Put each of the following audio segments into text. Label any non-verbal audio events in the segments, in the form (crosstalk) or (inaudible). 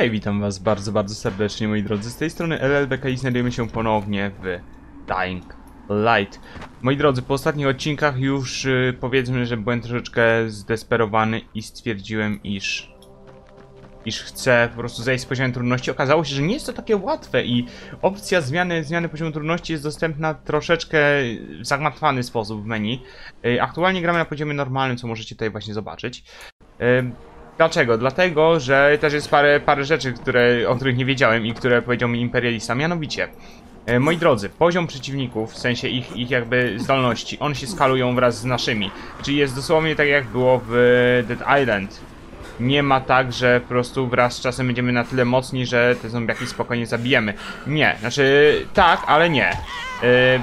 Hej, witam was bardzo, bardzo serdecznie moi drodzy. Z tej strony LLBK i znajdujemy się ponownie w Dying Light. Moi drodzy, po ostatnich odcinkach już y, powiedzmy, że byłem troszeczkę zdesperowany i stwierdziłem, iż iż chcę po prostu zejść z poziomu trudności. Okazało się, że nie jest to takie łatwe i opcja zmiany, zmiany poziomu trudności jest dostępna troszeczkę w zagmatwany sposób w menu. Y, Aktualnie gramy na poziomie normalnym, co możecie tutaj właśnie zobaczyć. Dlaczego? Dlatego, że też jest parę, parę rzeczy, które, o których nie wiedziałem i które powiedział mi imperialista. Mianowicie, e, moi drodzy, poziom przeciwników, w sensie ich, ich jakby zdolności, one się skalują wraz z naszymi. Czyli jest dosłownie tak jak było w Dead Island. Nie ma tak, że po prostu wraz z czasem będziemy na tyle mocni, że te zombiaki spokojnie zabijemy. Nie, znaczy tak, ale nie. E,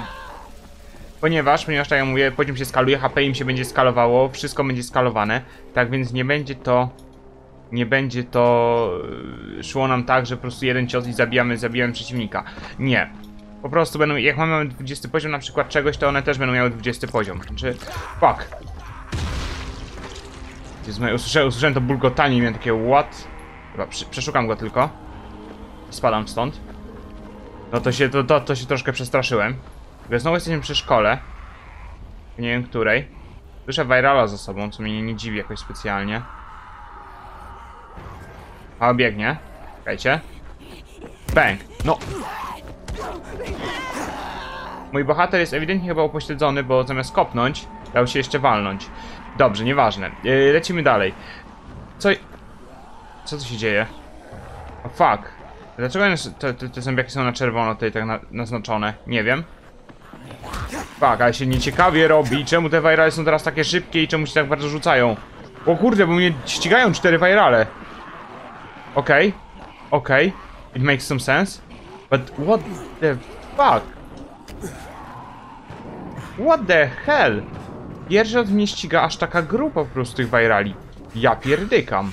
Ponieważ, ponieważ tak jak mówię, poziom się skaluje, HP im się będzie skalowało, wszystko będzie skalowane, tak więc nie będzie to nie będzie to yy, szło nam tak, że po prostu jeden cios i zabijamy, zabijamy przeciwnika. Nie. Po prostu będą, jak mamy 20 poziom na przykład czegoś, to one też będą miały 20 poziom. Znaczy, fuck. Usłyszałem, usłyszałem to bulgotanie i miałem takie what? Chyba przeszukam go tylko. Spadam stąd. No to się, to, to, to się troszkę przestraszyłem. Ale Znowu jesteśmy przy szkole. Nie wiem której. Słyszę Virala za sobą, co mnie nie dziwi jakoś specjalnie. A biegnie. Czekajcie. Bang. No. Mój bohater jest ewidentnie chyba upośledzony, bo zamiast kopnąć, dał się jeszcze walnąć. Dobrze, nieważne. Yy, lecimy dalej. Co... Co tu się dzieje? O fuck. Dlaczego te, te, te zombiaki są na czerwono tutaj tak na, naznaczone? Nie wiem. Fuck, ale się nieciekawie robi. Czemu te virale są teraz takie szybkie i czemu się tak bardzo rzucają? O kurde, bo mnie ścigają cztery virale. Okej, okej. It makes some sense. But what the fuck? What the hell? Raz mnie ściga aż taka grupa po prostu tych virali. Ja pierdykam.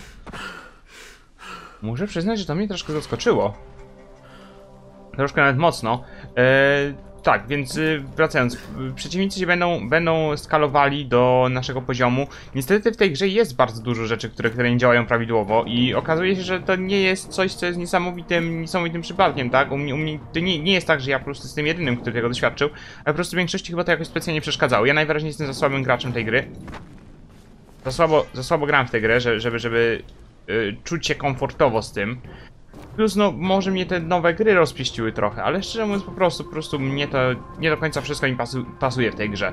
Muszę przyznać, że to mnie troszkę zaskoczyło. Troszkę nawet mocno. Eee, tak, więc y, wracając, y, przeciwnicy się będą, będą skalowali do naszego poziomu. Niestety w tej grze jest bardzo dużo rzeczy, które, które nie działają prawidłowo i okazuje się, że to nie jest coś, co jest niesamowitym, niesamowitym przypadkiem, tak? U mnie, u mnie to nie, nie jest tak, że ja po prostu jestem jedynym, który tego doświadczył, ale po prostu w większości chyba to jakoś specjalnie przeszkadzało. Ja najwyraźniej jestem za słabym graczem tej gry. Za słabo, za słabo gram w tę grę, że- żeby, żeby y, czuć się komfortowo z tym. Plus, no, może mnie te nowe gry rozpieściły trochę, ale szczerze mówiąc, po prostu, po prostu mnie to nie do końca wszystko mi pasu, pasuje w tej grze.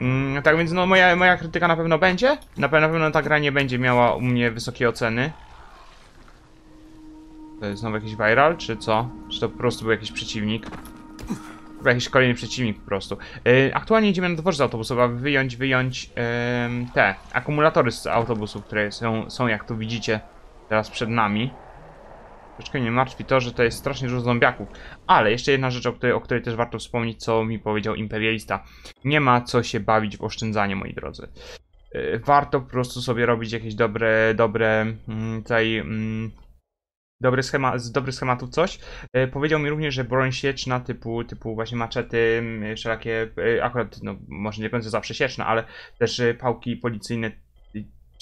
Mm, tak więc, no, moja, moja krytyka na pewno będzie. Na pewno, ta gra nie będzie miała u mnie wysokiej oceny. To jest znowu jakiś viral, czy co? Czy to po prostu był jakiś przeciwnik? Chyba jakiś kolejny przeciwnik po prostu. Yy, aktualnie idziemy na dworzec autobusowy, aby wyjąć, wyjąć em, te akumulatory z autobusów, które są, są, jak tu widzicie, teraz przed nami. Troszeczkę mnie martwi to, że to jest strasznie dużo zombiaków. Ale jeszcze jedna rzecz, o której, o której też warto wspomnieć, co mi powiedział imperialista. Nie ma co się bawić w oszczędzanie, moi drodzy. Yy, Warto po prostu sobie robić jakieś dobre, dobre mm, tutaj... Mm, dobry schema, z dobrych schematów coś. Yy, powiedział mi również, że broń sieczna typu, typu właśnie maczety, mm, wszelakie, yy, akurat no, może nie końca zawsze sieczna, ale też pałki policyjne,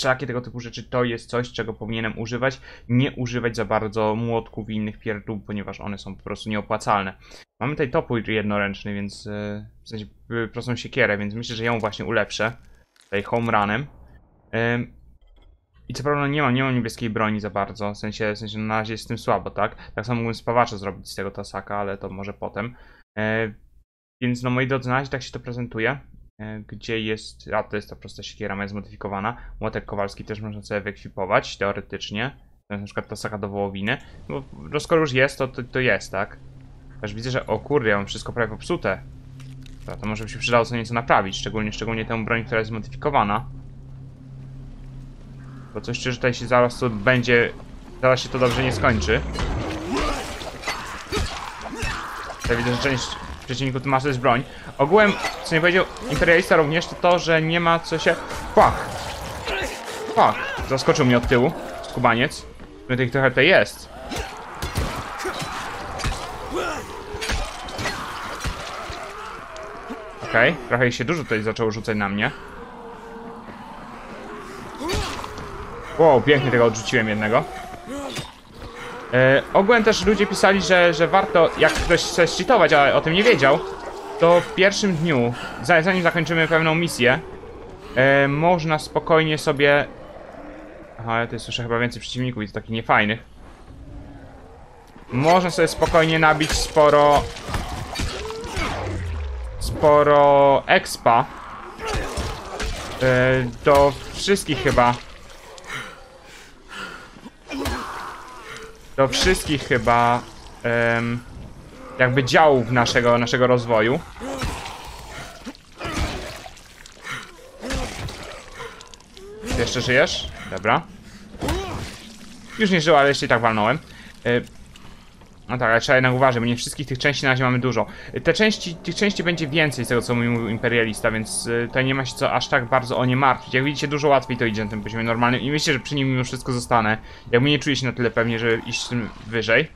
wszelakie tego typu rzeczy to jest coś, czego powinienem używać. Nie używać za bardzo młotków i innych pierdół, ponieważ one są po prostu nieopłacalne. Mamy tutaj topór jednoręczny, więc yy, w sensie prostą siekierę, więc myślę, że ją właśnie ulepszę. Tutaj home runem. I co prawda nie mam, nie mam niebieskiej broni za bardzo, w sensie, w sensie na razie jest z tym słabo, tak? Tak samo mógłbym spawacza zrobić z tego tasaka, ale to może potem. E, więc no moi drodzy, na razie tak się to prezentuje. E, gdzie jest, a to jest ta prosta siekiera, moja zmodyfikowana. Młotek kowalski też można sobie wyekwipować, teoretycznie. To jest na przykład tasaka do wołowiny. Bo no skoro już jest, to, to, to jest, tak? Aż widzę, że o kurde, ja mam wszystko prawie popsute. To, to może by się przydało co nieco naprawić, szczególnie, szczególnie tę broń, która jest zmodyfikowana. Bo coś że tutaj się zaraz to będzie... Zaraz się to dobrze nie skończy. Tutaj widzę, że część przeciwników tu ma też broń. Ogółem, co nie powiedział imperialista również, to to, że nie ma co się... Fuck! Fuck! Zaskoczył mnie od tyłu. Skubaniec. No tych trochę tutaj jest. Okej, trochę ich się dużo tutaj zaczęło rzucać na mnie. Wow, pięknie tego odrzuciłem jednego. E, ogółem też ludzie pisali, że, że warto, jak ktoś chce cheatować, ale o tym nie wiedział, to w pierwszym dniu, za- zanim zakończymy pewną misję, e, można spokojnie sobie... Aha, ale tu jest jeszcze chyba więcej przeciwników i to takich niefajnych. Można sobie spokojnie nabić sporo... Sporo expa. E, do wszystkich chyba. Do wszystkich chyba. em, jakby działów naszego, naszego rozwoju. Jeszcze żyjesz? Dobra. Już nie żył, ale jeszcze i tak walnąłem. Y, No tak, ale trzeba jednak uważać, bo nie wszystkich tych części na razie mamy dużo. Te części, tych części będzie więcej z tego, co mówił imperialista, więc y, tutaj nie ma się co aż tak bardzo o nie martwić. Jak widzicie, dużo łatwiej to idzie na tym poziomie normalnym i myślę, że przy nim mimo wszystko zostanę. Jakby nie czuję się na tyle pewnie, żeby iść tym wyżej.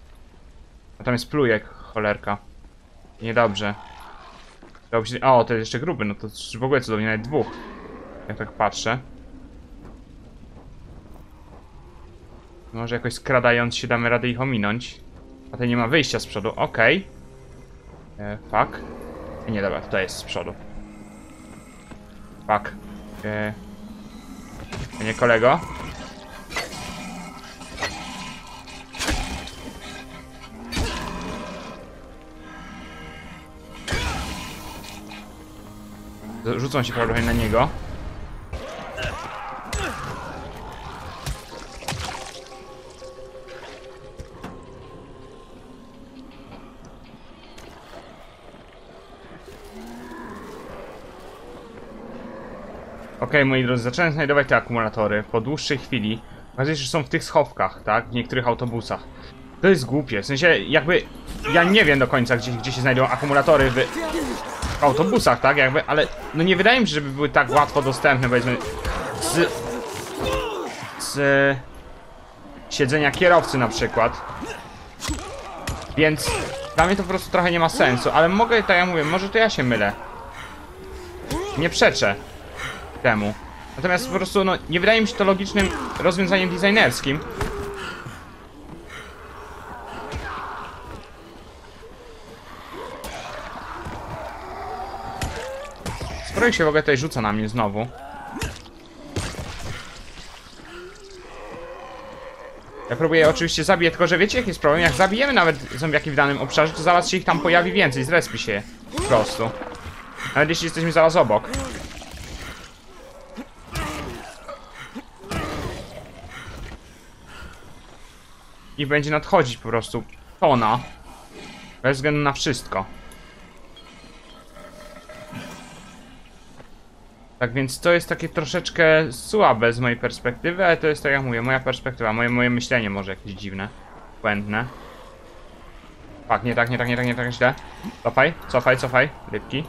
Natomiast plujek, cholerka. Niedobrze. Dobrze. O, to jest jeszcze gruby, no to w ogóle cudownie, nawet dwóch. Jak tak patrzę. Może jakoś skradając się damy radę ich ominąć. A to nie ma wyjścia z przodu, okej. E, fuck. Nie, dobra, tutaj jest z przodu. Fuck. E, nie kolego. Rzucą się prawdopodobnie na niego. Moi drodzy, zacząłem znajdować te akumulatory po dłuższej chwili. Okazuje się, że są w tych schowkach, tak? W niektórych autobusach. To jest głupie, w sensie jakby... Ja nie wiem do końca, gdzie, gdzie się znajdują akumulatory w, w autobusach, tak? Jakby, ale no nie wydaje mi się, żeby były tak łatwo dostępne, powiedzmy, z... z... siedzenia kierowcy na przykład. Więc dla mnie to po prostu trochę nie ma sensu, ale mogę, tak jak mówię, może to ja się mylę. Nie przeczę temu. Natomiast po prostu, no, nie wydaje mi się to logicznym rozwiązaniem designerskim. Sporo się w ogóle tutaj rzuca na mnie znowu. Ja próbuję oczywiście zabiję, tylko że wiecie jaki jest problem? Jak zabijemy nawet zombiaki w danym obszarze, to zaraz się ich tam pojawi więcej, zrespi się po prostu. Nawet jeśli jesteśmy zaraz obok. I będzie nadchodzić po prostu tona. Bez względu na wszystko. Tak więc to jest takie troszeczkę słabe z mojej perspektywy, ale to jest tak jak mówię, moja perspektywa, moje, moje myślenie może jakieś dziwne, błędne. Tak, nie tak, nie tak, nie tak, nie tak, źle. Cofaj, cofaj, cofaj, rybki.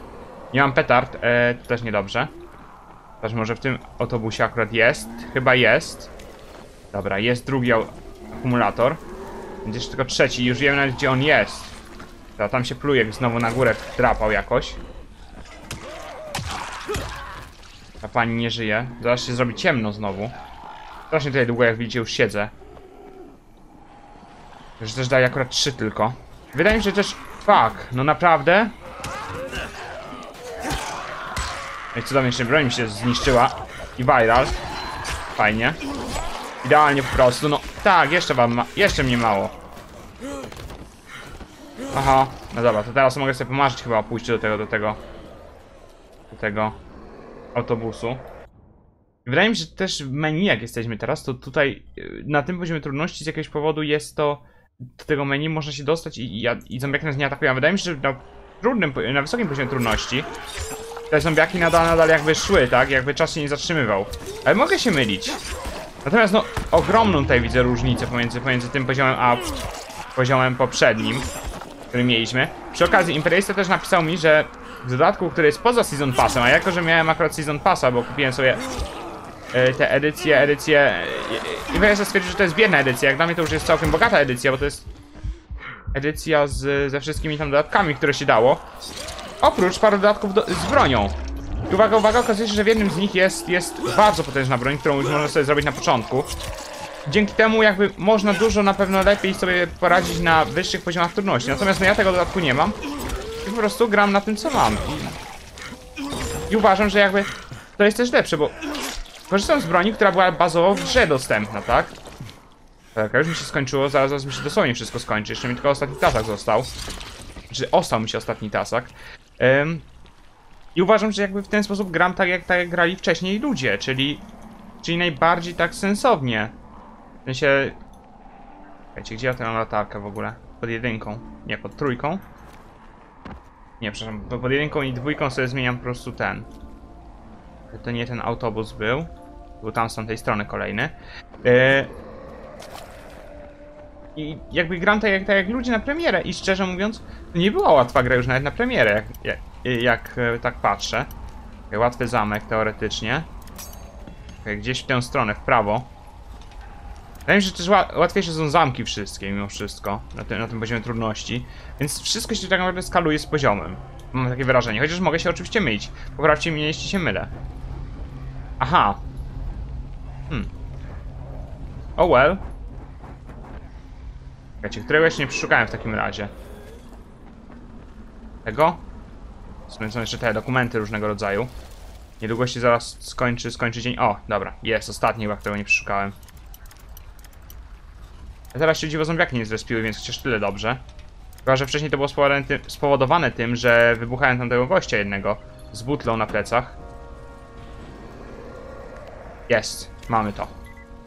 Nie mam petard, e, to też niedobrze. Też może w tym autobusie akurat jest, chyba jest. Dobra, jest drugi akumulator. Będzie jeszcze tylko trzeci już wiemy nawet gdzie on jest. Dobra, tam się pluje znowu na górę drapał jakoś. Ta pani nie żyje. Zaraz się zrobi ciemno znowu. Strasznie tutaj długo, jak widzicie, już siedzę. Już też daje akurat trzy tylko. Wydaje mi się że też... Fuck, no naprawdę? No i cudownie, jeszcze broń mi się zniszczyła. I viral. Fajnie. Idealnie po prostu, no tak, jeszcze wam ma, jeszcze mnie mało. Aha, no dobra, to teraz mogę sobie pomarzyć chyba o pójściu do tego, do tego, do tego autobusu. Wydaje mi się, że też menu, jak jesteśmy teraz, to tutaj y, na tym poziomie trudności z jakiegoś powodu jest to, do tego menu można się dostać i, i, i zombiaki nas nie atakują. Wydaje mi się, że na trudnym, na wysokim poziomie trudności te zombiaki nadal, nadal jakby szły, tak? Jakby czas się nie zatrzymywał. Ale mogę się mylić. Natomiast no, ogromną tutaj widzę różnicę pomiędzy, pomiędzy tym poziomem a poziomem poprzednim, który mieliśmy. Przy okazji, Imperialista też napisał mi, że w dodatku, który jest poza Season Passem, a jako, że miałem akurat Season Passa, bo kupiłem sobie e, te edycje, edycje... e, Imperialista stwierdził, że to jest biedna edycja, jak dla mnie to już jest całkiem bogata edycja, bo to jest edycja z, ze wszystkimi tam dodatkami, które się dało. Oprócz paru dodatków do, z bronią. Uwaga, uwaga, okazuje się, że w jednym z nich jest, jest bardzo potężna broń, którą już można sobie zrobić na początku. dzięki temu jakby można dużo na pewno lepiej sobie poradzić na wyższych poziomach trudności. Natomiast no ja tego dodatku nie mam i po prostu gram na tym co mam. I, i uważam, że jakby to jest też lepsze, bo korzystam z broni, która była bazowo w grze dostępna, tak? Tak, już mi się skończyło, zaraz, zaraz mi się dosłownie wszystko skończy. Jeszcze mi tylko ostatni tasak został. Czy ostał mi się ostatni tasak. Ym, I uważam, że jakby w ten sposób gram tak jak, tak jak grali wcześniej ludzie, czyli, czyli najbardziej tak sensownie. W sensie... Wiecie, gdzie ja tę latarkę w ogóle? Pod jedynką. Nie, pod trójką. Nie, przepraszam, pod jedynką i dwójką sobie zmieniam po prostu ten. To nie ten autobus był. Był tam z tamtej strony kolejny. Yy, i jakby gram tak jak, tak jak ludzie na premierę i szczerze mówiąc, nie była łatwa gra już nawet na premierę, jak, jak, jak e, tak patrzę. Łatwy zamek teoretycznie. Gdzieś w tę stronę, w prawo. Wydaje mi się, że też ła- łatwiejsze są zamki wszystkie mimo wszystko, na tym, na tym poziomie trudności. Więc wszystko się tak naprawdę skaluje z poziomem. Mam takie wrażenie, chociaż mogę się oczywiście mylić. Poprawcie mnie, jeśli się mylę. Aha. Hmm. Oh well. Czekajcie, którego jeszcze nie przeszukałem w takim razie? Tego? W są jeszcze te dokumenty różnego rodzaju. Niedługo się zaraz skończy, skończy dzień. O, dobra, jest, ostatni chyba, którego nie przeszukałem. A teraz się dziwo zombiaki nie zrespiły, więc chociaż tyle dobrze. Chyba, że wcześniej to było spowodowane tym, że wybuchałem tamtego gościa jednego z butlą na plecach. Jest, mamy to.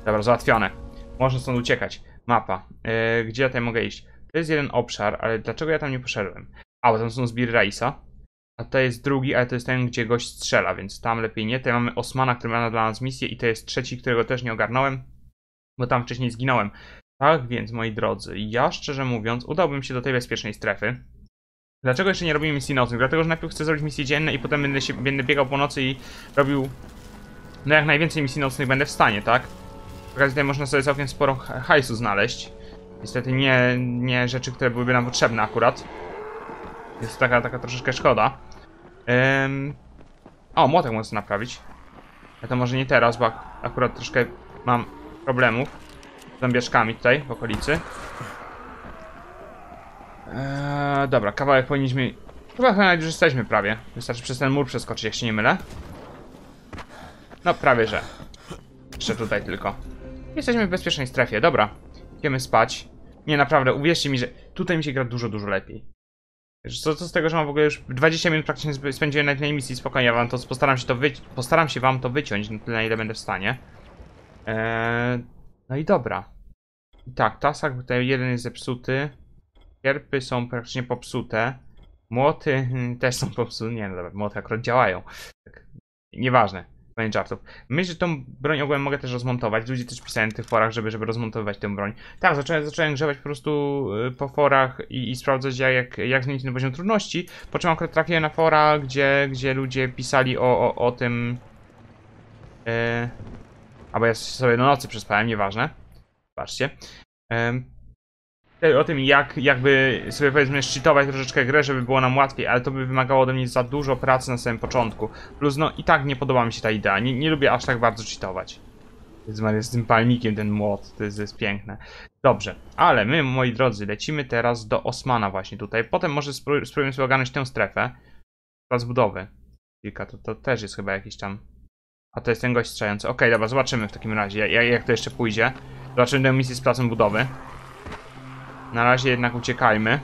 Dobra, załatwione. Można stąd uciekać. Mapa. Yy, gdzie ja tutaj mogę iść? To jest jeden obszar, ale dlaczego ja tam nie poszedłem? A, bo tam są zbiry Raisa. A to jest drugi, ale to jest ten, gdzie gość strzela, więc tam lepiej nie. Tutaj mamy Osmana, który ma dla nas misję i to jest trzeci, którego też nie ogarnąłem, bo tam wcześniej zginąłem. Tak więc, moi drodzy, ja szczerze mówiąc udałbym się do tej bezpiecznej strefy. Dlaczego jeszcze nie robimy misji nocnych? Dlatego, że najpierw chcę zrobić misje dzienne i potem będę, się, będę biegał po nocy i robił no jak najwięcej misji nocnych będę w stanie, tak? Tutaj można sobie całkiem sporo ha- hajsu znaleźć. Niestety nie, nie rzeczy, które byłyby nam potrzebne akurat. Jest to taka, taka troszeczkę szkoda. Ym... O, młotek można naprawić. Ale to może nie teraz, bo ak akurat troszkę mam problemów z zombiaczkami tutaj w okolicy. Eee, dobra, kawałek powinniśmy... Chyba chyba już jesteśmy prawie. Wystarczy przez ten mur przeskoczyć, jak się nie mylę. No, prawie że. Jeszcze tutaj tylko. Jesteśmy w bezpiecznej strefie, dobra. Idziemy spać. Nie, naprawdę, uwierzcie mi, że tutaj mi się gra dużo, dużo lepiej. Co, co z tego, że mam w ogóle już 20 minut praktycznie sp- spędziłem na tej misji, spokojnie, ja wam to postaram się to wyci- postaram się wam to wyciąć na tyle, na ile będę w stanie. Eee, no i dobra. I tak, tasak tutaj jeden jest zepsuty. Kierpy są praktycznie popsute. Młoty hmm, też są popsute. Nie, no dobra, młoty akurat działają. Tak, nieważne. Koniec żartów. Myślę, że tą broń ogółem mogę też rozmontować. Ludzie też pisałem w tych forach, żeby, żeby rozmontowywać tę broń. Tak, zacząłem, zacząłem grzebać po prostu y, po forach i, i sprawdzać jak, jak zmienić ten poziom trudności. Po czym akurat trafiłem na fora, gdzie, gdzie ludzie pisali o, o, o tym... Yy, albo ja sobie do nocy przespałem, nieważne. Patrzcie. Ym, o tym, jak jakby sobie powiedzmy szczytować troszeczkę grę, żeby było nam łatwiej, ale to by wymagało ode mnie za dużo pracy na samym początku. Plus no i tak nie podoba mi się ta idea, nie, nie lubię aż tak bardzo cheatować. Z tym palnikiem ten młot, to jest, jest piękne. Dobrze, ale my, moi drodzy, lecimy teraz do Osmana właśnie tutaj. Potem może spró- spróbujemy sobie ogarnąć tę strefę. Plac budowy. Kilka, to, to też jest chyba jakiś tam... A to jest ten gość strzelający. Okej, dobra, zobaczymy w takim razie, jak, jak to jeszcze pójdzie. Zobaczymy tę misję z placem budowy. Na razie jednak uciekajmy.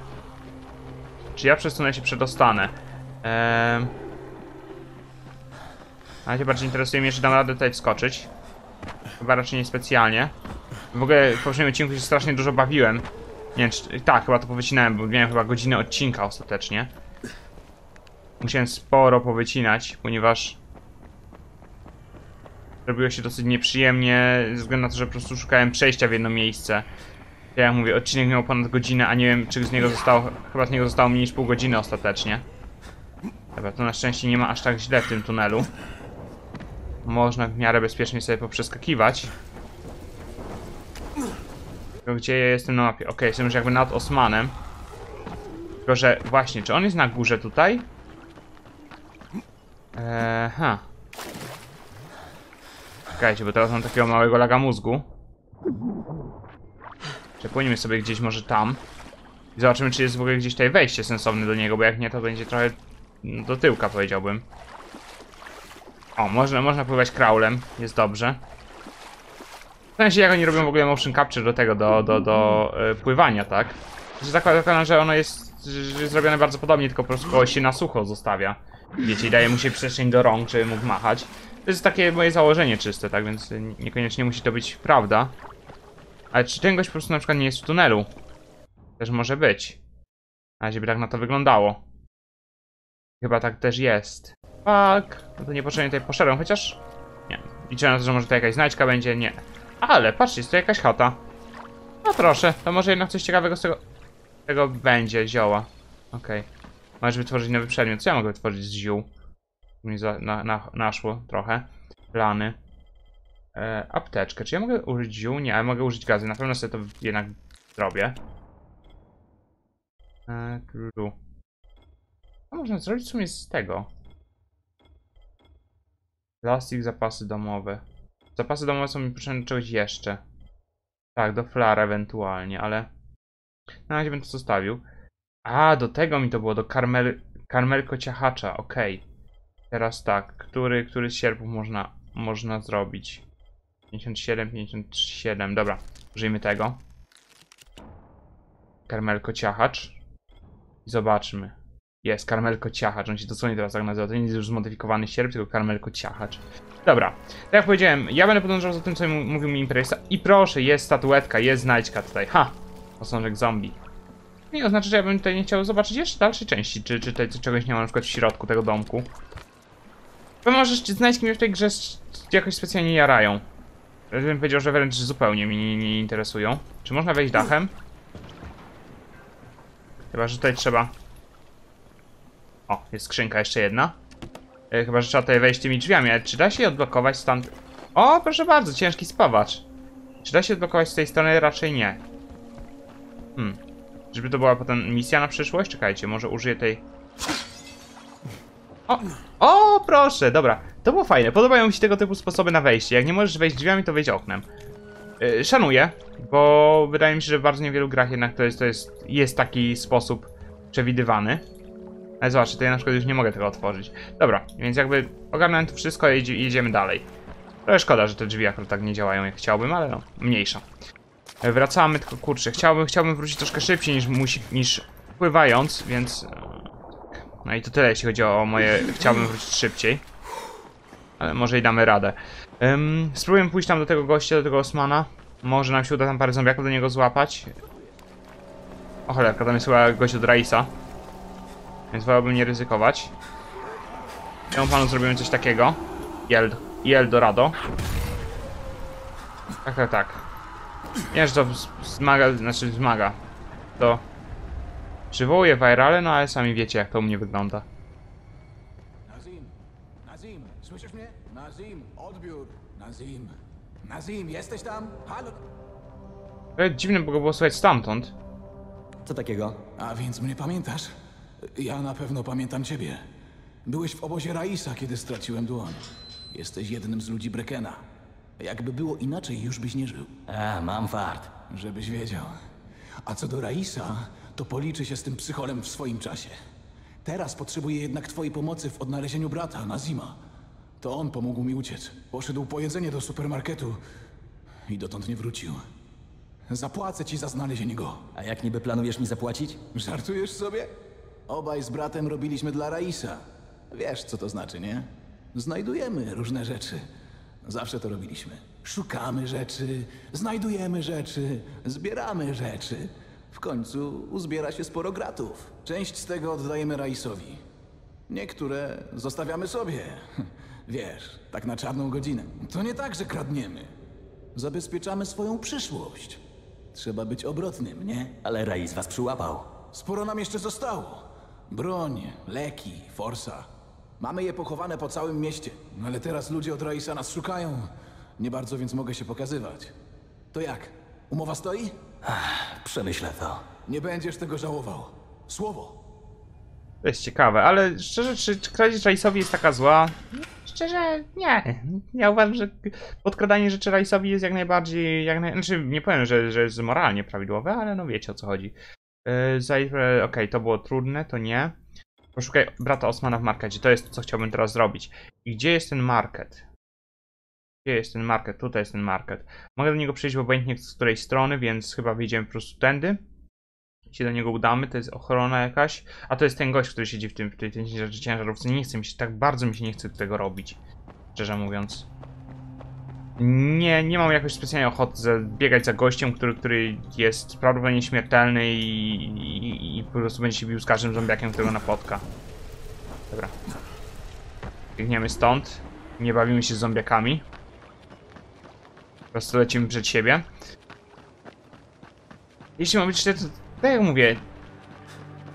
Czy ja przez tunel się przedostanę? Eee... Na razie bardziej interesuje mnie, czy dam radę tutaj wskoczyć. Chyba raczej niespecjalnie. W ogóle w poprzednim odcinku się strasznie dużo bawiłem. Nie wiem, czy... Tak, chyba to powycinałem, bo miałem chyba godzinę odcinka ostatecznie. Musiałem sporo powycinać, ponieważ... Robiło się dosyć nieprzyjemnie, ze względu na to, że po prostu szukałem przejścia w jedno miejsce. Ja jak mówię, odcinek miał ponad godzinę, a nie wiem, czy z niego zostało. Chyba z niego zostało mniej niż pół godziny ostatecznie. Dobra, to na szczęście nie ma aż tak źle w tym tunelu. Można w miarę bezpiecznie sobie poprzeskakiwać. Gdzie ja jestem na mapie? Okej, jestem już jakby nad Osmanem. Tylko, że właśnie, czy on jest na górze tutaj? Eee, ha. Czekajcie, bo teraz mam takiego małego laga mózgu. Przepłyniemy sobie gdzieś może tam. I zobaczymy, czy jest w ogóle gdzieś tutaj wejście sensowne do niego, bo jak nie, to będzie trochę do tyłka, powiedziałbym. O, można, można pływać kraulem, jest dobrze. W sensie, jak oni robią w ogóle motion capture do tego, do, do, do e, pływania, tak? Zakładam, że ono jest, zrobione bardzo podobnie, tylko po prostu kogoś się na sucho zostawia. Wiecie, daje mu się przestrzeń do rąk, żeby mógł machać. To jest takie moje założenie czyste, tak? Więc niekoniecznie musi to być prawda. Ale czy ten gość po prostu na przykład nie jest w tunelu? Też może być. Na razie by tak na to wyglądało. Chyba tak też jest. Fuck. No to niepotrzebnie tutaj poszedłem, chociaż... Nie. Liczę na to, że może to jakaś znajdźka będzie. Nie. Ale patrzcie, jest to jakaś chata. No proszę, to może jednak coś ciekawego z tego... Tego będzie, zioła. Okej. Możesz wytworzyć nowy przedmiot. Co ja mogę wytworzyć z ziół? Mi za, na, na, naszło trochę. Plany. E, apteczkę. Czy ja mogę użyć ziół? Nie, ale mogę użyć gazy. Na pewno sobie to jednak zrobię. E. Co można zrobić w sumie z tego? Plastik, zapasy domowe. Zapasy domowe są mi potrzebne czegoś jeszcze. Tak, do flar ewentualnie, ale... Na razie bym to zostawił. A, do tego mi to było, do karmel... karmelko ciachacza, okej. Teraz tak, który, który z sierpów można, można zrobić? 57, 57, dobra. Użyjmy tego. Karmelko ciachacz. I zobaczmy. Jest, karmelko ciachacz, on się dosłownie teraz tak nazywa. To nie jest już zmodyfikowany sierp, tylko karmelko ciachacz. Dobra, tak jak powiedziałem, ja będę podążał za tym, co mówił mi Imperialista. I proszę, jest statuetka, jest znajdźka tutaj. Ha! Posążek zombie. Nie oznacza, że ja bym tutaj nie chciał zobaczyć jeszcze dalszej części, czy, czy tutaj czegoś nie ma na przykład w środku tego domku. Pomimo, że znajdźki mnie w tej grze jakoś specjalnie jarają. Ja bym powiedział, że wręcz zupełnie mnie nie, interesują. Czy można wejść dachem? Chyba, że tutaj trzeba... O, jest skrzynka jeszcze jedna. E, chyba, że trzeba tutaj wejść tymi drzwiami, ale czy da się je odblokować stąd? O, proszę bardzo, ciężki spawacz. Czy da się odblokować z tej strony? Raczej nie. Hmm. Żeby to była potem misja na przyszłość? Czekajcie, może użyję tej... O, o, proszę, dobra. To było fajne. Podobają mi się tego typu sposoby na wejście. Jak nie możesz wejść drzwiami, to wejdź oknem. Yy, szanuję, bo wydaje mi się, że w bardzo niewielu grach jednak to jest, to jest, jest taki sposób przewidywany. Ale zobaczcie, ja na przykład już nie mogę tego otworzyć. Dobra, więc jakby ogarnąłem to wszystko i jedzie- jedziemy dalej. Trochę szkoda, że te drzwi akurat tak nie działają jak chciałbym, ale no, mniejsza. E, Wracamy, tylko kurczę, chciałbym, chciałbym wrócić troszkę szybciej niż, musi, niż pływając, więc... No i to tyle, jeśli chodzi o moje... Chciałbym wrócić szybciej. Ale może i damy radę. Ym, spróbujemy pójść tam do tego gościa, do tego Osmana. Może nam się uda tam parę zombiaków do niego złapać. O cholerka, tam jest chyba gość od Raisa. Więc wolałbym nie ryzykować. Temu panu zrobimy coś takiego. I El- I Eldorado. Tak, tak, tak. Nie, że to zmaga, znaczy zmaga. To przywołuje virale, no ale sami wiecie jak to u mnie wygląda. Nazim, Nazim, słyszysz mnie? Nazim, odbiór. Nazim, Nazim, jesteś tam? Halo? Trochę dziwne, bo go było słychać stamtąd. Co takiego? A więc mnie pamiętasz? Ja na pewno pamiętam ciebie. Byłeś w obozie Raisa, kiedy straciłem dłoń. Jesteś jednym z ludzi Brekena. Jakby było inaczej, już byś nie żył. A, mam fart. Żebyś wiedział. A co do Raisa, to policzy się z tym psycholem w swoim czasie. Teraz potrzebuję jednak twojej pomocy w odnalezieniu brata, Nazima. To on pomógł mi uciec. Poszedł po jedzenie do supermarketu i dotąd nie wrócił. Zapłacę ci za znalezienie go. A jak niby planujesz mi zapłacić? Żartujesz sobie? Obaj z bratem robiliśmy dla Raisa. Wiesz, co to znaczy, nie? Znajdujemy różne rzeczy. Zawsze to robiliśmy. Szukamy rzeczy, znajdujemy rzeczy, zbieramy rzeczy. W końcu uzbiera się sporo gratów. Część z tego oddajemy Raisowi. Niektóre zostawiamy sobie. Wiesz, tak na czarną godzinę. To nie tak, że kradniemy. Zabezpieczamy swoją przyszłość. Trzeba być obrotnym, nie? Ale Rais was przyłapał. Sporo nam jeszcze zostało. Broń, leki, forsa. Mamy je pochowane po całym mieście. No Ale teraz ludzie od Raisa nas szukają. Nie bardzo więc mogę się pokazywać. To jak? Umowa stoi? Przemyślę to. Nie będziesz tego żałował. Słowo. To jest ciekawe, ale szczerze, czy, czy kradzież Raisowi jest taka zła? szczerze, nie. Ja uważam, że podkradanie rzeczy Raisowi jest jak najbardziej, jak naj... znaczy nie powiem, że, że jest moralnie prawidłowe, ale no wiecie o co chodzi. Yy, Okej, to było trudne, to nie. Poszukaj brata Osmana w markecie, to jest to, co chciałbym teraz zrobić. I gdzie jest ten market? Gdzie jest ten market? Tutaj jest ten market. Mogę do niego przejść obojętnie z której strony, więc chyba wyjdziemy po prostu tędy. Się do niego udamy, to jest ochrona jakaś. A to jest ten gość, który siedzi w tym, w tej, tej ciężar- ciężarówce. Nie chce mi się, tak bardzo mi się nie chce tego robić. Szczerze mówiąc. Nie, nie mam jakoś specjalnie ochoty za, biegać za gościem, który, który jest prawdopodobnie śmiertelny i, i, i po prostu będzie się bił z każdym zombiakiem, którego napotka. Dobra. Biegniemy stąd. Nie bawimy się z zombiakami. Po prostu lecimy przed siebie. Jeśli mam być szczery, to tak jak mówię,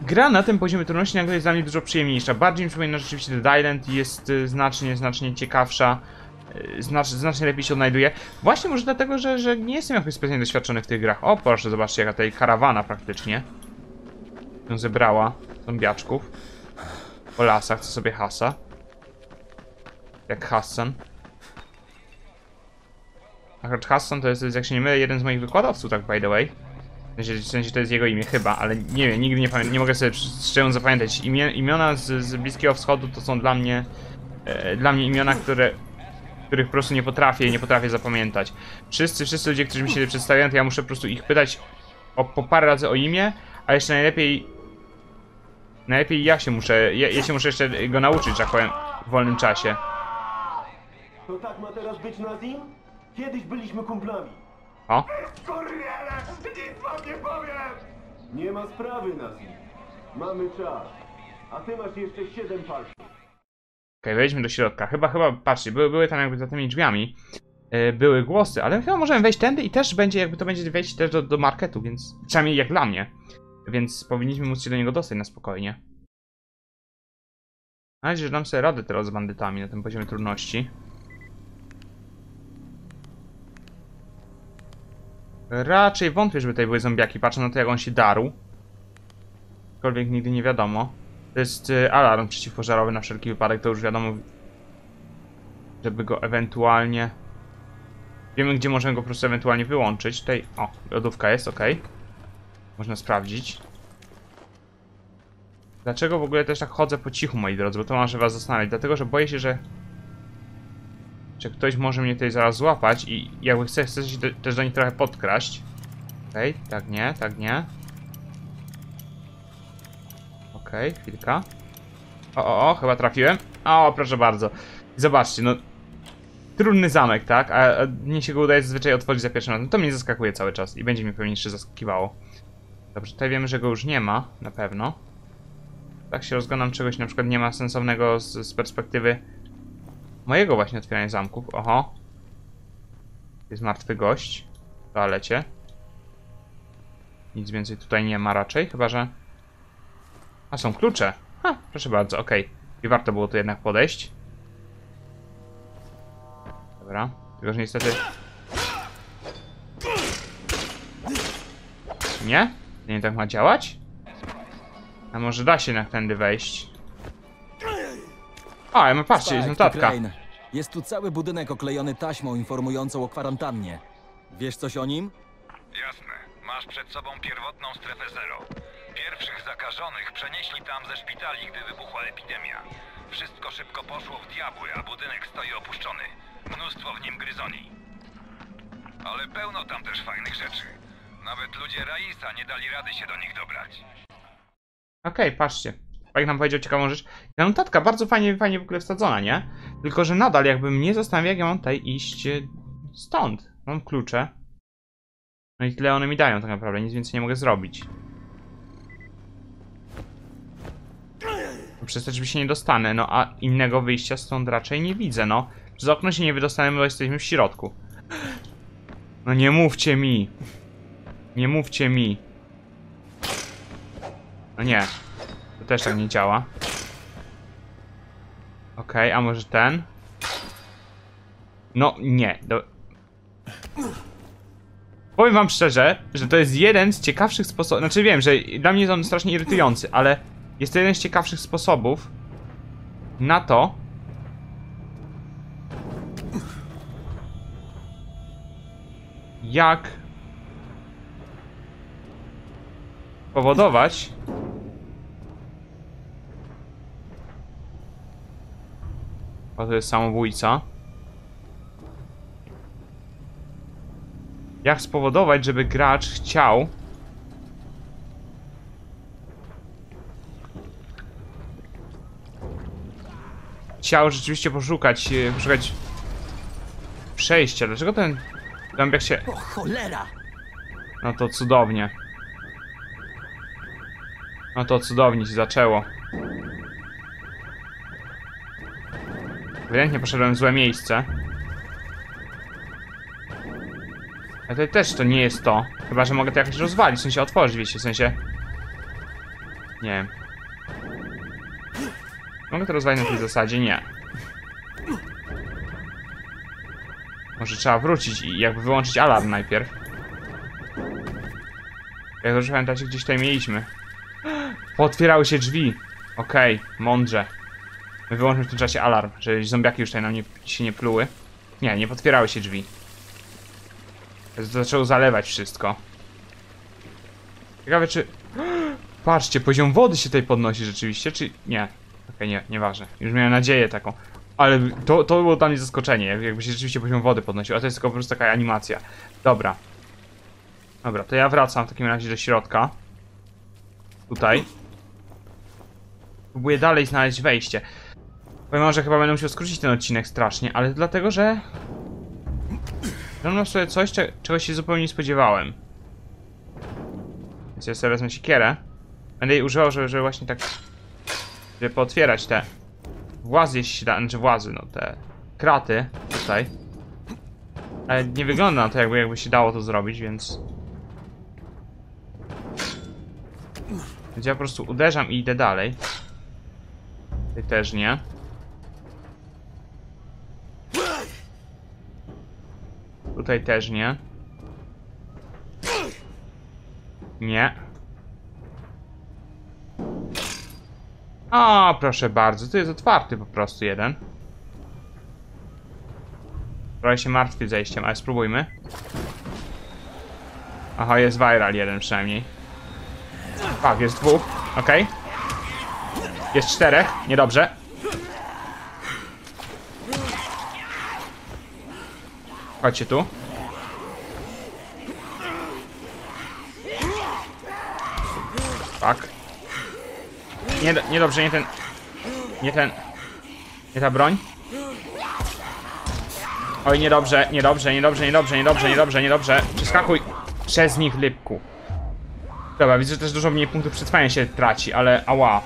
gra na tym poziomie trudności nagle jest dla mnie dużo przyjemniejsza. Bardziej mi przypomina rzeczywiście Dead Island jest y, znacznie, znacznie ciekawsza. Y, Znacz, znacznie lepiej się odnajduje. Właśnie może dlatego, że, że nie jestem jakoś specjalnie doświadczony w tych grach. O, proszę, zobaczcie jaka tutaj karawana praktycznie. Ją zebrała zombiaczków. Po lasach, co sobie hasa. Jak Hassan. Akurat Hassan to jest, jak się nie mylę, jeden z moich wykładowców, tak by the way. Sensie, w sensie to jest jego imię chyba, ale nie wiem, nigdy nie pamiętam, nie mogę sobie szczerze zapamiętać. Imie, imiona z, z Bliskiego Wschodu to są dla mnie, e, dla mnie imiona, które, których po prostu nie potrafię, nie potrafię zapamiętać. Wszyscy, wszyscy ludzie, którzy mi się przedstawiają, to ja muszę po prostu ich pytać o, po parę razy o imię, a jeszcze najlepiej, najlepiej ja się muszę, ja, ja się muszę jeszcze go nauczyć, że tak powiem, w wolnym czasie. To tak ma teraz być Nazim? Kiedyś byliśmy kumplami. O, Kurwiele! Nic wam nie powiem! Nie ma sprawy, Nazim. Mamy czas. A ty masz jeszcze 7 palców. Okej, wejdźmy do środka. Chyba, chyba, patrzcie, były, były tam jakby za tymi drzwiami. e, były głosy, ale chyba możemy wejść tędy i też będzie, jakby to będzie wejść też do, do marketu, więc przynajmniej jak dla mnie. Więc powinniśmy móc się do niego dostać na spokojnie. Na razie, że dam sobie radę teraz z bandytami na tym poziomie trudności. Raczej wątpię, żeby tutaj były zombiaki, patrzę na to jak on się darł. Aczkolwiek nigdy nie wiadomo. To jest y, alarm przeciwpożarowy na wszelki wypadek, to już wiadomo. Żeby go ewentualnie... Wiemy, gdzie możemy go po prostu ewentualnie wyłączyć. Tutaj, o, lodówka jest, ok. Można sprawdzić. Dlaczego w ogóle też tak chodzę po cichu, moi drodzy, bo to może was zastanawiać. Dlatego, że boję się, że... Że ktoś może mnie tutaj zaraz złapać i jakby chcę, chcę się te- też do nich trochę podkraść. Okej, tak nie, tak nie. Okej, chwilka. O, o, o, chyba trafiłem. O, proszę bardzo. Zobaczcie, no. Trudny zamek, tak? A, a mnie się go udaje zazwyczaj otworzyć za pierwszym razem. To mnie zaskakuje cały czas i będzie mnie pewnie jeszcze zaskakiwało. Dobrze, tutaj wiemy, że go już nie ma, na pewno. Tak się rozglądam, czegoś na przykład nie ma sensownego z, z perspektywy mojego właśnie otwierania zamków. Oho. Jest martwy gość w toalecie. Nic więcej tutaj nie ma raczej, chyba że... A, są klucze. Ha, proszę bardzo, okej. I warto było tu jednak podejść. Dobra, tylko że niestety... Nie? Nie tak ma działać? A może da się na tędy wejść? A, ja ma patrzcie, jest notatka. Jest tu cały budynek oklejony taśmą informującą o kwarantannie. Wiesz coś o nim? Jasne. Masz przed sobą pierwotną strefę zero. Pierwszych zakażonych przenieśli tam ze szpitali, gdy wybuchła epidemia. Wszystko szybko poszło w diabły, a budynek stoi opuszczony. Mnóstwo w nim gryzoni. Ale pełno tam też fajnych rzeczy. Nawet ludzie Raisa nie dali rady się do nich dobrać. Okej, patrzcie. Jak nam powiedział ciekawą rzecz. Ta notatka bardzo fajnie, fajnie w ogóle wsadzona, nie? Tylko, że nadal jakby mnie zastanawia, jak ja mam tutaj iść e, stąd. Mam klucze. No i tyle one mi dają tak naprawdę, nic więcej nie mogę zrobić. Przez te drzwi się nie dostanę, no a innego wyjścia stąd raczej nie widzę, no. Przez okno się nie wydostanemy, bo jesteśmy w środku. No nie mówcie mi. Nie mówcie mi. No nie. To też tak nie działa. Ok, a może ten? No, nie. Do... Powiem wam szczerze, że to jest jeden z ciekawszych sposobów... Znaczy wiem, że dla mnie jest on strasznie irytujący, ale jest to jeden z ciekawszych sposobów na to... Jak... Powodować, o to jest samobójca jak spowodować, żeby gracz chciał chciał rzeczywiście poszukać e, poszukać przejścia. Dlaczego ten zombiak się O cholera! no to cudownie. No to cudownie się zaczęło. Ewidentnie poszedłem w złe miejsce. Ale tutaj też to nie jest to. Chyba, że mogę to jakoś rozwalić, w sensie otworzyć, wiecie, w sensie... Nie wiem. Mogę to rozwalić na tej zasadzie? Nie. Może trzeba wrócić i jakby wyłączyć alarm najpierw. Jak dobrze pamiętacie, gdzieś tutaj mieliśmy. (gasps) Pootwierały się drzwi. Okej, mądrze. My wyłączmy w tym czasie alarm, żeby zombiaki już tutaj nam nie, się nie pluły. Nie, nie potwierały się drzwi. Zaczęło zalewać wszystko. Ciekawe czy... (gasps) Patrzcie, poziom wody się tutaj podnosi rzeczywiście, czy... Nie. Okej, nie, nieważne. Już miałem nadzieję taką. Ale to, to było dla mnie zaskoczenie, jak- jakby się rzeczywiście poziom wody podnosił, a to jest tylko po prostu taka animacja. Dobra. Dobra, to ja wracam w takim razie do środka. Tutaj. Próbuję dalej znaleźć wejście. Powiem, że chyba będę musiał skrócić ten odcinek strasznie, ale dlatego, że... Mam sobie coś, cze czego się zupełnie nie spodziewałem. Więc ja sobie wezmę siekierę. Będę jej używał, żeby, żeby właśnie tak... Żeby pootwierać te... Włazy, jeśli da... Znaczy włazy, no te... Kraty tutaj. Ale nie wygląda na to, jakby, jakby się dało to zrobić, więc... Więc ja po prostu uderzam i idę dalej. Tutaj też nie. Tutaj też nie. Nie. O, proszę bardzo, tu jest otwarty po prostu jeden. Trochę się martwię zejściem, ale spróbujmy. Aha, jest viral jeden przynajmniej. Tak, jest dwóch, okej. Jest czterech, niedobrze. Chodźcie tu. Tak. Nie, niedobrze, nie ten... Nie ten... Nie ta broń. Oj, niedobrze, niedobrze, niedobrze, niedobrze, niedobrze, niedobrze, niedobrze. Przeskakuj przez nich, lipku. Dobra, widzę, że też dużo mniej punktów przetrwania się traci, ale ała.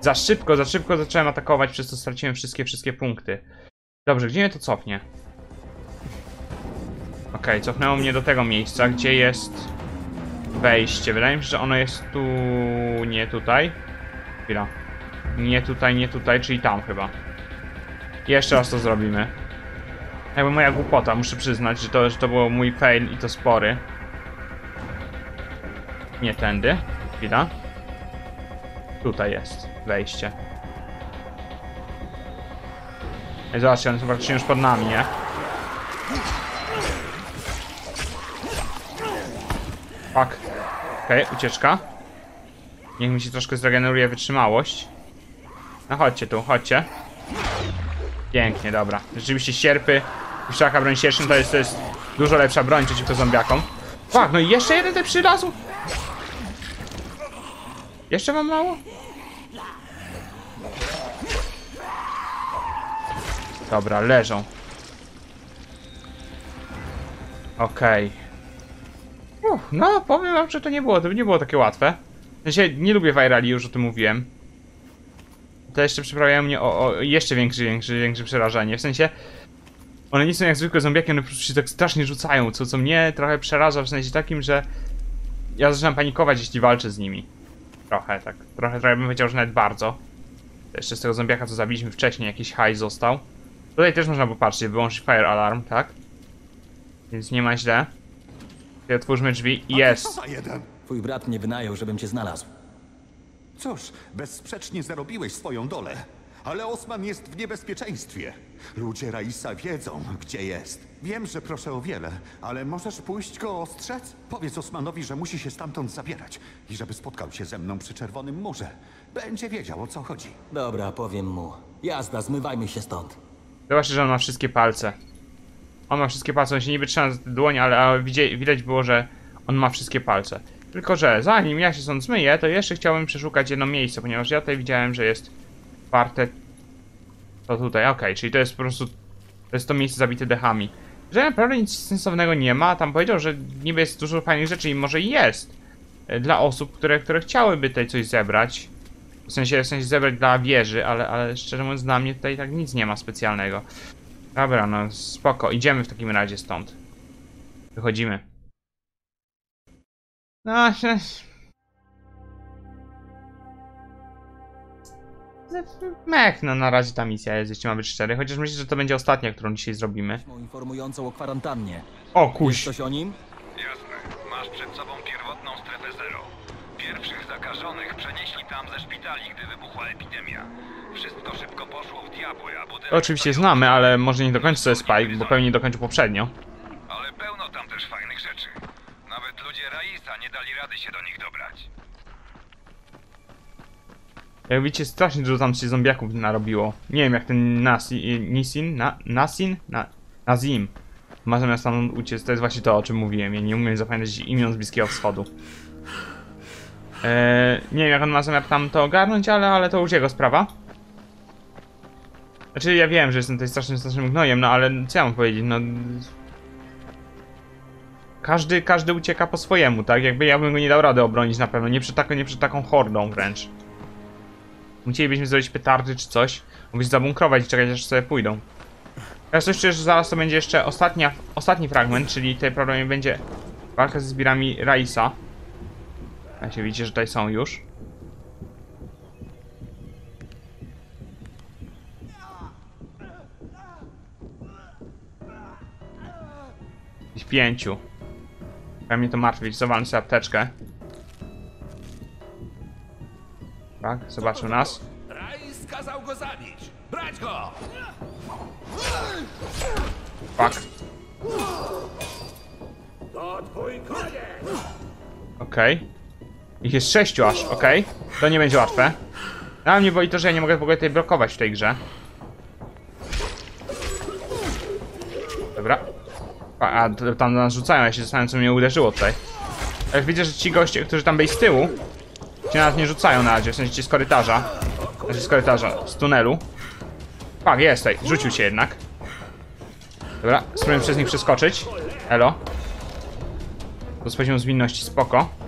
Za szybko, za szybko zacząłem atakować, przez to straciłem wszystkie, wszystkie punkty. Dobrze, gdzie mnie to cofnie? Okej, cofnęło mnie do tego miejsca, gdzie jest wejście. Wydaje mi się, że ono jest tu... nie tutaj. Chwila. Nie tutaj, nie tutaj, czyli tam chyba. Jeszcze raz to zrobimy. Jakby moja głupota, muszę przyznać, że to, że to był mój fail i to spory. Nie tędy. Chwila. Tutaj jest wejście. Ej, zobaczcie, one są praktycznie już pod nami, nie? Fuck. Okej, ucieczka. Niech mi się troszkę zregeneruje wytrzymałość. No chodźcie tu, chodźcie. Pięknie, dobra. Rzeczywiście sierpy i wszaka broń sierszyn to jest, to jest dużo lepsza broń przeciwko zombiakom. Fuck, no i jeszcze jeden te przylazł? Jeszcze mam mało? Dobra, leżą. Okej. Uff, No, powiem wam, że to nie było, to nie było takie łatwe. W sensie, nie lubię virali, już o tym mówiłem. To jeszcze przyprawiają mnie o, o jeszcze większe, większe, większe przerażenie. W sensie, one nie są jak zwykłe zombiaki, one po prostu się tak strasznie rzucają, co, co mnie trochę przeraża w sensie takim, że ja zaczynam panikować, jeśli walczę z nimi. Trochę, tak. Trochę, trochę bym powiedział, że nawet bardzo. To Jeszcze z tego zombiaka, co zabiliśmy wcześniej, jakiś haj został. Tutaj też można popatrzeć, wyłączyć fire alarm, tak? Więc nie ma źle. I otwórzmy drzwi jest. za jeden? Twój brat mnie wynajął, żebym cię znalazł. Cóż, bezsprzecznie zarobiłeś swoją dolę. Ale Osman jest w niebezpieczeństwie. Ludzie Raisa wiedzą, gdzie jest. Wiem, że proszę o wiele, ale możesz pójść go ostrzec? Powiedz Osmanowi, że musi się stamtąd zabierać i żeby spotkał się ze mną przy Czerwonym Murze. Będzie wiedział, o co chodzi. Dobra, powiem mu. Jazda, zmywajmy się stąd. Zobaczcie, że on ma wszystkie palce. On ma wszystkie palce, on się niby trzyma za te dłonie, ale, widać było, że on ma wszystkie palce. Tylko, że zanim ja się stąd zmyję, to jeszcze chciałbym przeszukać jedno miejsce, ponieważ ja tutaj widziałem, że jest warte to tutaj, okej, czyli to jest po prostu, to jest to miejsce zabite dechami. Że naprawdę nic sensownego nie ma, tam powiedział, że niby jest dużo fajnych rzeczy i może jest. e, Dla osób, które, które chciałyby tutaj coś zebrać. W sensie, w sensie zebrać dla wieży, ale, ale szczerze mówiąc dla mnie tutaj tak nic nie ma specjalnego. Dobra, no spoko, idziemy w takim razie stąd. Wychodzimy. No, się... Mech, no na razie ta misja jest, jeśli ma być szczery, chociaż myślę, że to będzie ostatnia, którą dzisiaj zrobimy. Informującą o kwarantannie. O, Wiesz kuś! coś o nim? Jasne. Masz przed sobą zero. Pierwszych zakażonych przenieśli tam ze szpitali, gdy wybuchła epidemia. Wszystko szybko poszło w diabły, a budynek... Oczywiście znamy, ale może nie dokończy sobie Spike, bo pewnie dokończył poprzednio. Ale pełno tam też fajnych rzeczy. Nawet ludzie Raisa nie dali rady się do nich dobrać. Jak widzicie, strasznie dużo tam się zombiaków narobiło. Nie wiem, jak ten Nasi, Nisin, na, Nasin, na, Nazim ma zamiast tam uciec. To jest właśnie to, o czym mówiłem. Ja nie umiem zapamiętać imion z Bliskiego Wschodu. Eee, nie wiem, jak on ma zamiar tam to ogarnąć, ale, ale to już jego sprawa. Znaczy, ja wiem, że jestem tutaj strasznym, strasznym gnojem, no ale co ja mam powiedzieć, no... Każdy, każdy ucieka po swojemu, tak? Jakby ja bym go nie dał rady obronić na pewno, nie przed, taką, nie przed taką hordą wręcz. Musielibyśmy zrobić petardy czy coś. Mógłbyś zabunkrować i czekać aż sobie pójdą. Teraz coś że zaraz to będzie jeszcze ostatnia, ostatni fragment, czyli tutaj prawdopodobnie będzie walka ze zbirami Raisa. A się widzicie, że tutaj są już. Pięciu. Ja mnie to martwi, zawalę sobie apteczkę. Tak, zobaczył nas. Rajs kazał go zabić! Brać go! Fuck. To twój koniec! Okej. Ich jest sześciu aż, okej. To nie będzie łatwe. Ale mnie boi to, że ja nie mogę w ogóle tutaj blokować w tej grze. Dobra. A, a tam nas rzucają, ja się zastanawiam co mnie uderzyło tutaj. Jak widzę, że ci goście, którzy tam byli z tyłu, się nas nie rzucają na razie, w sensie ci z korytarza. Znaczy z korytarza, z tunelu. Tak, jest tutaj, rzucił się jednak. Dobra, spróbujemy przez nich przeskoczyć. Elo. To z poziomu zwinności spoko.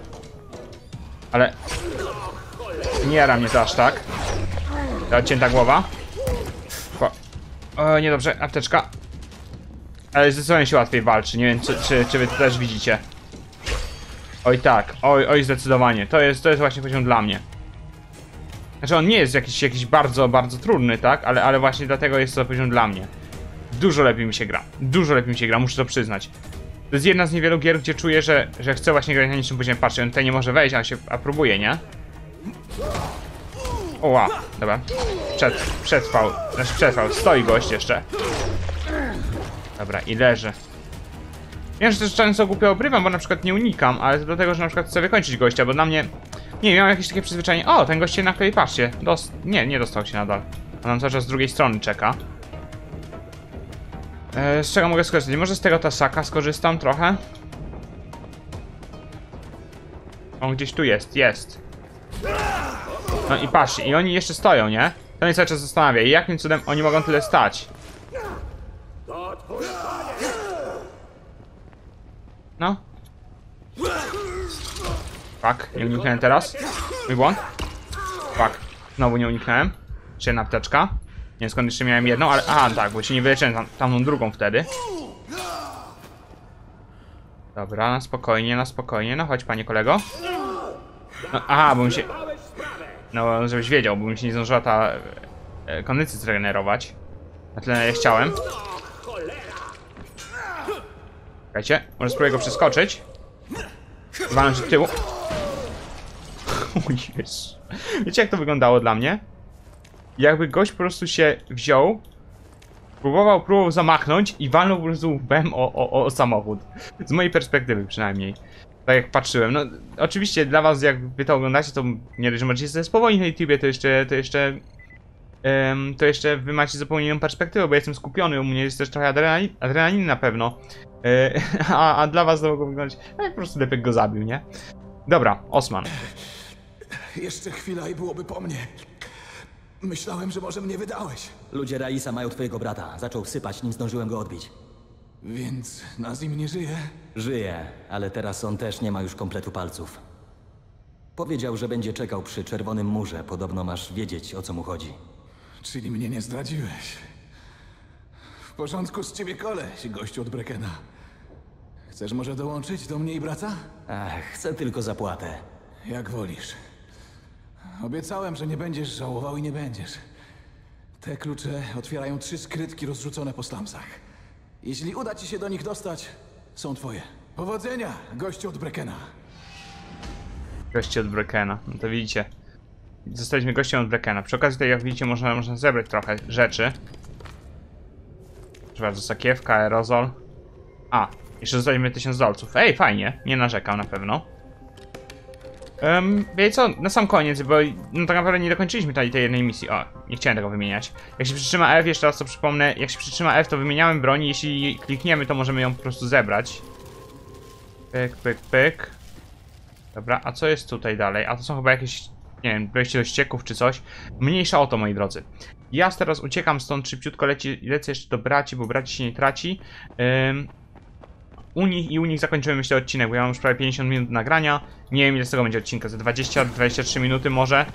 Ale... Nie jara mnie to aż tak. Ta odcięta głowa. Ko o, niedobrze, apteczka. Ale zdecydowanie się łatwiej walczy, nie wiem czy, czy, czy wy to też widzicie. Oj tak, oj, oj zdecydowanie. To jest, to jest właśnie poziom dla mnie. Znaczy on nie jest jakiś, jakiś bardzo, bardzo trudny, tak? Ale, ale właśnie dlatego jest to poziom dla mnie. Dużo lepiej mi się gra. Dużo lepiej mi się gra, muszę to przyznać. To jest jedna z niewielu gier, gdzie czuję, że, że chcę właśnie grać na niczym poziomie. Patrzcie, on tutaj nie może wejść, a się a próbuje, nie? O, wow. dobra. Przed, przetrwał, znaczy przetrwał, stoi gość jeszcze. Dobra, i leży. Wiem, że też często głupio obrywam, bo na przykład nie unikam, ale to dlatego, że na przykład chcę wykończyć gościa, bo na mnie... Nie miałem jakieś takie przyzwyczajenie. O, ten gość się naklei, patrzcie. Dost... Nie, nie dostał się nadal. On nam cały czas z drugiej strony czeka. E, z czego mogę skorzystać? Może z tego tasaka skorzystam trochę? On gdzieś tu jest, jest. No i patrzcie, i oni jeszcze stoją, nie? To mnie cały czas zastanawia, jakim cudem oni mogą tyle stać? No. Fuck, nie uniknąłem teraz. Mój błąd. Fuck, znowu nie uniknąłem. Jeszcze jedna apteczka. Nie skąd jeszcze miałem jedną, ale... Aha, tak, bo się nie wyleczyłem tam, tamtą drugą wtedy. Dobra, na spokojnie, na spokojnie. No chodź, panie kolego. No, aha, bo mi się... No, żebyś wiedział, bo mi się nie zdążyła ta e, kondycja zregenerować. Na tyle, na ile chciałem. Czekajcie, może spróbuję go przeskoczyć. Walnąć od tyłu. (laughs) Jezu. Wiecie jak to wyglądało dla mnie? Jakby gość po prostu się wziął, Próbował, próbował zamachnąć i walnął po prostu łbem o, o, o samochód. Z mojej perspektywy przynajmniej. Tak jak patrzyłem. No, oczywiście dla was, jak wy to oglądacie, to nie dość, że możecie sobie spowolnić na YouTubie, to jeszcze, to jeszcze... em, to jeszcze wy macie zupełnie inną perspektywę, bo jestem skupiony, u mnie jest też trochę adrenalin, adrenaliny na pewno. E, (laughs) a, a dla was to mogło wyglądać, no po prostu Lepek go zabił, nie? Dobra, Osman. Jeszcze chwila i byłoby po mnie. Myślałem, że może mnie wydałeś. Ludzie Raisa mają twojego brata. Zaczął sypać, nim zdążyłem go odbić. Więc Nazim nie żyje? Żyje, ale teraz on też nie ma już kompletu palców. Powiedział, że będzie czekał przy czerwonym murze. Podobno masz wiedzieć, o co mu chodzi. Czyli mnie nie zdradziłeś. W porządku z ciebie koleś, gościu od Brekena. Chcesz może dołączyć do mnie i brata? Ach, chcę tylko zapłatę. Jak wolisz. Obiecałem, że nie będziesz żałował i nie będziesz. Te klucze otwierają trzy skrytki rozrzucone po slumsach. Jeśli uda ci się do nich dostać, są twoje. Powodzenia, gościu od Brekena. Goście od Brekena. No to widzicie. Zostaliśmy gościem od Brekena. Przy okazji tutaj, jak widzicie, można, można zebrać trochę rzeczy. Proszę bardzo, sakiewka, aerozol. A, jeszcze zostawimy 1000 dolców. Ej, fajnie. Nie narzekam na pewno. Um, wiecie co, na sam koniec, bo no tak naprawdę nie dokończyliśmy tej, tej jednej misji. O, nie chciałem tego wymieniać. Jak się przytrzyma F, jeszcze raz to przypomnę, jak się przytrzyma F, to wymieniamy broń, jeśli klikniemy, to możemy ją po prostu zebrać. Pyk, pyk, pyk. Dobra, a co jest tutaj dalej? A to są chyba jakieś, nie wiem, wejście do ścieków czy coś. Mniejsza o to, moi drodzy. Ja teraz uciekam stąd szybciutko, leci, lecę jeszcze do braci, bo braci się nie traci. Ym, u nich i u nich zakończymy myślę odcinek, bo ja mam już prawie 50 minut nagrania. Nie wiem ile z tego będzie odcinka, za 20-23 minuty może.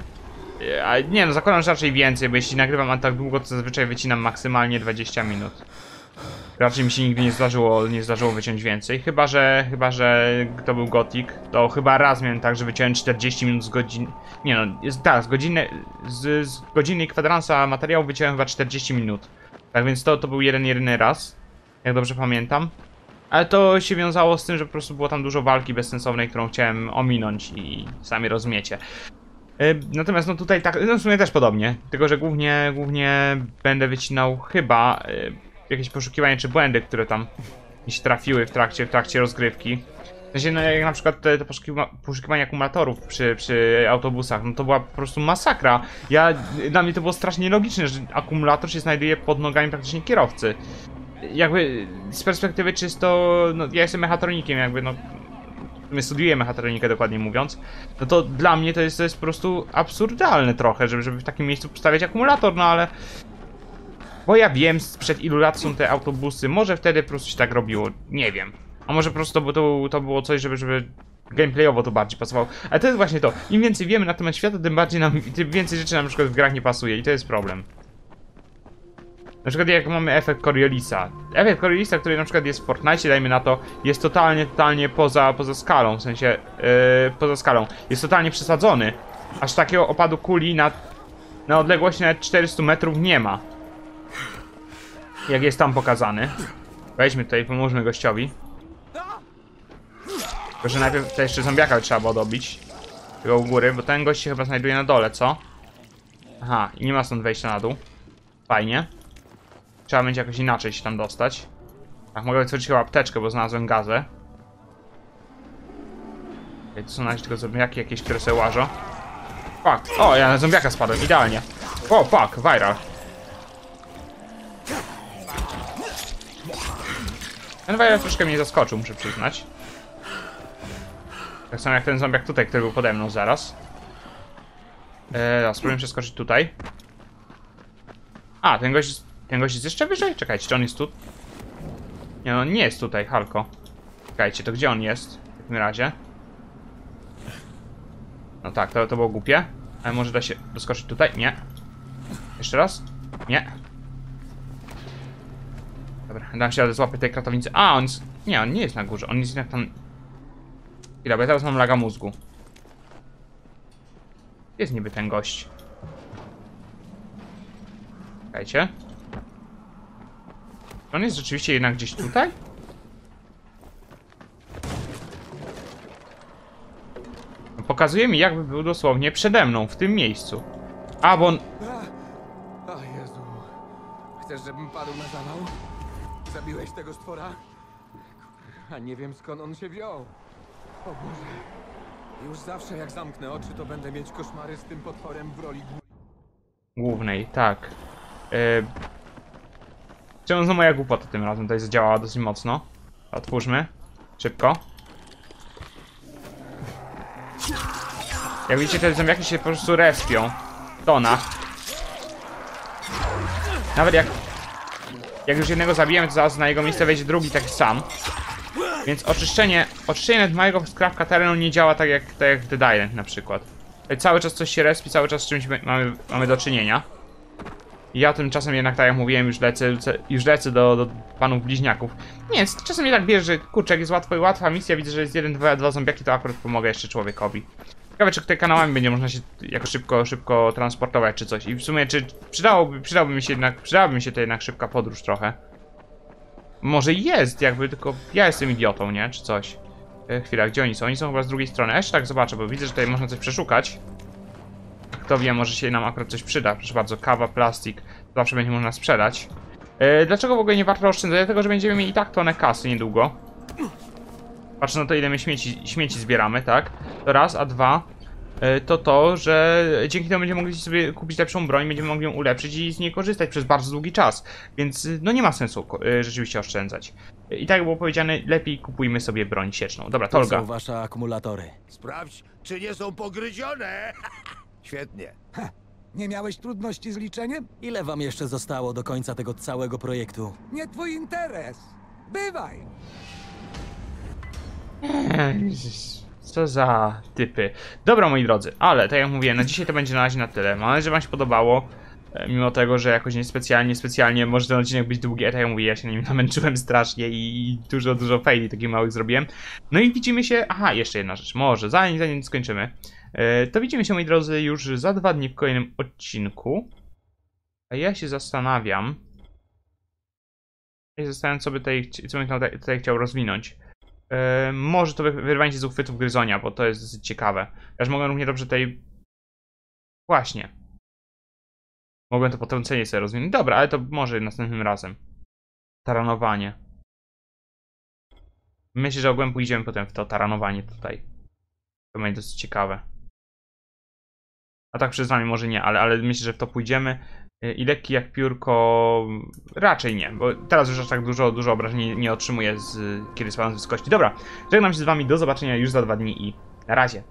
Yy, A nie no, zakładam, że raczej więcej, bo jeśli nagrywam tak długo, to zazwyczaj wycinam maksymalnie 20 minut. Raczej mi się nigdy nie zdarzyło, nie zdarzyło wyciąć więcej. Chyba, że chyba, że to był Gothic, to chyba raz miałem tak, że wyciąłem 40 minut z godzin. Nie no, jest, tak, z godziny, z, z godziny kwadransa materiału wyciąłem chyba 40 minut. Tak więc to, to był jeden, jedyny raz, jak dobrze pamiętam. Ale to się wiązało z tym, że po prostu było tam dużo walki bezsensownej, którą chciałem ominąć i sami rozumiecie. Y, Natomiast no tutaj tak, no w sumie też podobnie, tylko że głównie, głównie będę wycinał chyba y, jakieś poszukiwania czy błędy, które tam mi się trafiły w trakcie, w trakcie rozgrywki. W sensie, no jak na przykład te, te poszukiwa poszukiwania akumulatorów przy, przy autobusach, no to była po prostu masakra. Ja, dla mnie to było strasznie logiczne, że akumulator się znajduje pod nogami praktycznie kierowcy. Jakby z perspektywy czysto, no ja jestem mechatronikiem, jakby no my studiuję mechatronikę dokładnie mówiąc, no to dla mnie to jest, to jest po prostu absurdalne trochę, żeby, żeby w takim miejscu postawiać akumulator, no ale... Bo ja wiem, sprzed ilu lat są te autobusy, może wtedy po prostu się tak robiło, nie wiem. A może po prostu to, to, to było coś, żeby, żeby gameplayowo to bardziej pasowało. Ale to jest właśnie to, im więcej wiemy na temat świata, tym bardziej nam, tym więcej rzeczy nam na przykład w grach nie pasuje i to jest problem. Na przykład jak mamy efekt Coriolisa. Efekt Coriolisa, który na przykład jest w Fortnite, dajmy na to, jest totalnie, totalnie poza, poza skalą, w sensie, yy, poza skalą. Jest totalnie przesadzony. Aż takiego opadu kuli na, na odległość nawet 400 metrów nie ma. Jak jest tam pokazany. Weźmy tutaj, pomóżmy gościowi. Tylko, że najpierw to jeszcze zombiaka trzeba było dobić. Tego u góry, bo ten gość się chyba znajduje na dole, co? Aha, i nie ma stąd wejścia na dół. Fajnie. Trzeba będzie jakoś inaczej się tam dostać. Tak, mogę wytworzyć chyba apteczkę, bo znalazłem gazę. Okay, to są na razie tylko zombiaki jakieś, które sobie łażą. Fuck. O, ja na zombiaka spadłem, idealnie. O, fuck, viral. Ten viral troszkę mnie zaskoczył, muszę przyznać. Tak samo jak ten zombiak tutaj, który był pode mną zaraz. Eee, spróbujmy przeskoczyć tutaj. A, ten gość, ten gość jest jeszcze wyżej? Czekajcie, czy on jest tu? Nie, no nie jest tutaj, Halko. Czekajcie, to gdzie on jest? W takim razie. No tak, to, to było głupie. Ale może da się doskoczyć tutaj? Nie. Jeszcze raz? Nie. Dobra, dam się radę złapać tej kratownicy. A, on jest... Nie, on nie jest na górze, on jest jednak tam... Chwila, bo ja teraz mam laga mózgu. Jest niby ten gość. Czekajcie. On jest rzeczywiście jednak gdzieś tutaj? Pokazuje mi jakby był dosłownie przede mną, w tym miejscu. A, bo on... A Jezu, chcesz, żebym padł na zawał? Zabiłeś tego stwora? A nie wiem skąd on się wziął. O Boże. Już zawsze jak zamknę oczy, to będę mieć koszmary z tym potworem w roli głównej. Głównej, tak. Yy... Czemu znowu moja głupota tym razem tutaj zadziałała dosyć mocno? Otwórzmy. Szybko. Jak widzicie, te zombiaki się po prostu respią. W tonach. Nawet jak... Jak już jednego zabijemy, to zaraz na jego miejsce wejdzie drugi taki sam. Więc oczyszczenie... Oczyszczenie małego skrawka terenu nie działa tak jak, tak jak Dead Island na przykład. Cały czas coś się respi, cały czas z czymś mamy, mamy do czynienia. I ja tymczasem jednak, tak jak mówiłem, już lecę, już lecę do, do panów bliźniaków. Nie, czasem tak bierze, że kurczę, jak jest łatwo, łatwa misja, widzę, że jest jeden, dwa, dwa zombiaki, to akurat pomogę jeszcze człowiekowi. Ciekawe, czy tutaj kanałami będzie można się jako szybko, szybko transportować, czy coś. I w sumie, czy przydałoby, przydałby mi się jednak, przydałaby mi się to jednak szybka podróż trochę. Może jest, jakby, tylko ja jestem idiotą, nie? Czy coś. E, chwila, gdzie oni są? Oni są chyba z drugiej strony. A Jeszcze tak zobaczę, bo widzę, że tutaj można coś przeszukać. Kto wie, może się nam akurat coś przyda. Proszę bardzo, kawa, plastik. Zawsze będzie można sprzedać. E, dlaczego w ogóle nie warto oszczędzać? Dlatego, że będziemy mieli i tak tonę kasy niedługo. Patrz na to, ile my śmieci, śmieci zbieramy, tak? To raz, a dwa e, to to, że dzięki temu będziemy mogli sobie kupić lepszą broń, będziemy mogli ją ulepszyć i z niej korzystać przez bardzo długi czas. Więc y, no nie ma sensu rzeczywiście oszczędzać. I tak jak było powiedziane, lepiej kupujmy sobie broń sieczną. Dobra, To Tolga. są wasze akumulatory. Sprawdź, czy nie są pogryzione. (laughs) Świetnie. Nie miałeś trudności z liczeniem? Ile wam jeszcze zostało do końca tego całego projektu? Nie twój interes. Bywaj. Co za typy. Dobra, moi drodzy, ale tak jak mówiłem, na dzisiaj to będzie na razie na tyle. Mam nadzieję, że wam się podobało. E, Mimo tego, że jakoś niespecjalnie, specjalnie może ten odcinek być długi, a tak jak mówię, ja się na nim (laughs) namęczyłem strasznie i dużo, dużo faili takich małych zrobiłem. No i widzimy się, aha, jeszcze jedna rzecz, może, zanim, zanim skończymy, to widzimy się, moi drodzy, już za dwa dni w kolejnym odcinku. A ja się zastanawiam, ja się zastanawiam, co by tutaj, co bym tutaj, chciał rozwinąć. E, może to wy- wyrwanie się z uchwytów gryzonia, bo to jest dosyć ciekawe. Już mogę równie dobrze tej... Właśnie. Mogłem to potrącenie sobie rozwinąć. Dobra, ale to może następnym razem. Taranowanie. Myślę, że ogółem pójdziemy potem w to taranowanie tutaj. To będzie dosyć ciekawe. A tak przez wami może nie, ale, ale myślę, że w to pójdziemy. Y, I lekki jak piórko raczej nie, bo teraz już aż tak dużo, dużo obrażeń nie, nie otrzymuję z, kiedy spadam z wysokości. Dobra, żegnam się z wami, do zobaczenia już za dwa dni i na razie.